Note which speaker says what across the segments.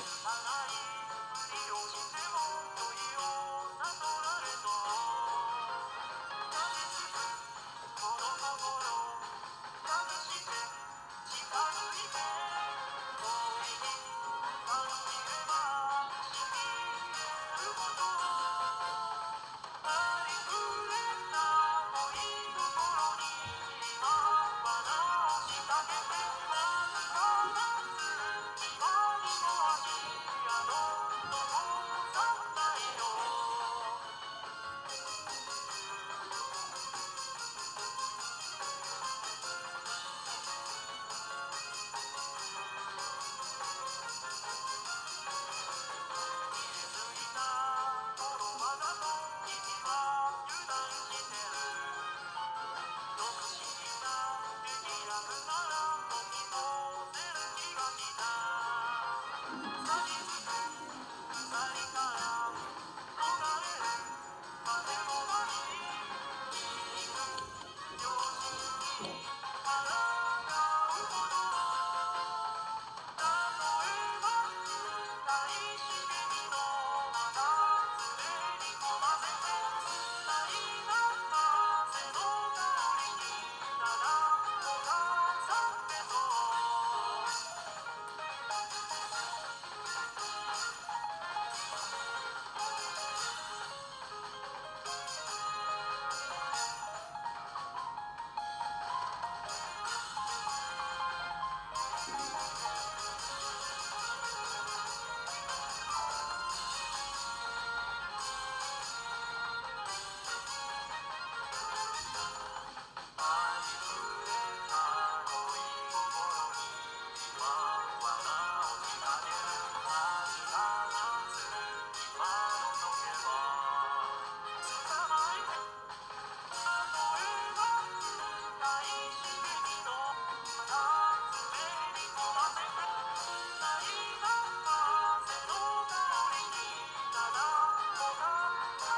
Speaker 1: Bye-bye.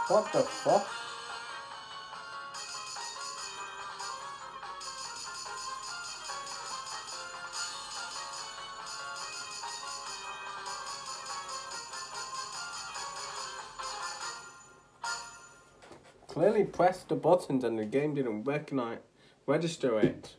Speaker 1: What the fuck? Clearly pressed the buttons and the game didn't recognize register it.